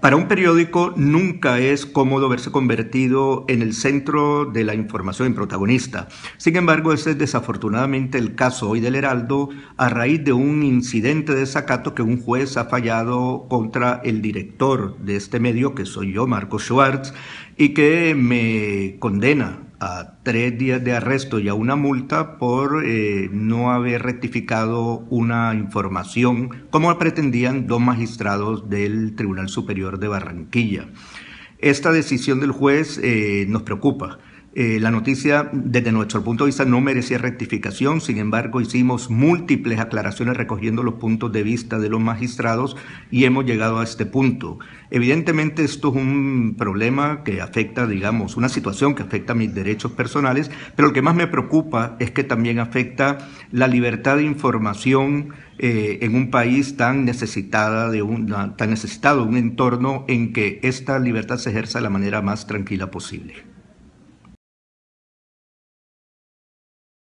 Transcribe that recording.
Para un periódico nunca es cómodo verse convertido en el centro de la información en protagonista. Sin embargo, ese es desafortunadamente el caso hoy del Heraldo a raíz de un incidente de desacato que un juez ha fallado contra el director de este medio, que soy yo, Marco Schwartz, y que me condena a tres días de arresto y a una multa por eh, no haber rectificado una información, como pretendían dos magistrados del Tribunal Superior de Barranquilla. Esta decisión del juez eh, nos preocupa. Eh, la noticia, desde nuestro punto de vista, no merecía rectificación, sin embargo, hicimos múltiples aclaraciones recogiendo los puntos de vista de los magistrados y hemos llegado a este punto. Evidentemente, esto es un problema que afecta, digamos, una situación que afecta a mis derechos personales, pero lo que más me preocupa es que también afecta la libertad de información eh, en un país tan, necesitada de tan necesitado un entorno en que esta libertad se ejerza de la manera más tranquila posible.